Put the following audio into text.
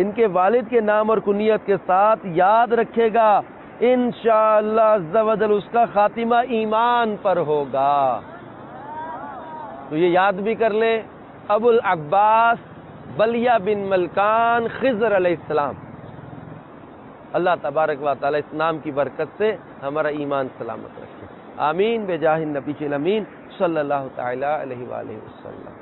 ان کے والد کے نام اور کنیت کے ساتھ یاد رکھے گا۔ انشاءاللہ اللہ اس کا خاتمہ ایمان پر ہوگا۔ تو یہ یاد بھی کر لیں، ابو العباس بلیا بن ملکان خضر علیہ السلام۔ اللہ تبارک و تعالی اس نام کی برکت سے ہمارا ایمان سلامت رکھے۔ آمین۔ بے جاہ نبی الامین صلی اللہ تعالی علیہ وآلہ وسلم۔